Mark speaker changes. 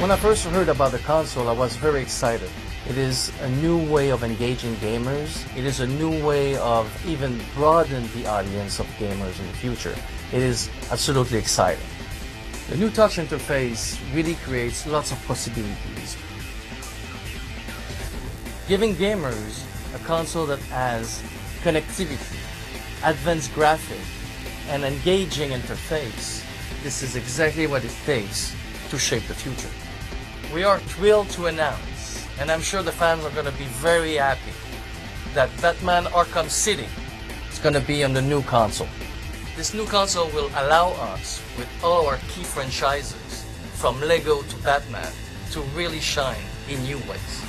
Speaker 1: When I first heard about the console, I was very excited. It is a new way of engaging gamers. It is a new way of even broaden the audience of gamers in the future. It is absolutely exciting. The new touch interface really creates lots of possibilities. Giving gamers a console that has connectivity, advanced graphics, and engaging interface, this is exactly what it takes to shape the future. We are thrilled to announce, and I'm sure the fans are going to be very happy, that Batman Arkham City is going to be on the new console. This new console will allow us, with all our key franchises, from Lego to Batman, to really shine in new ways.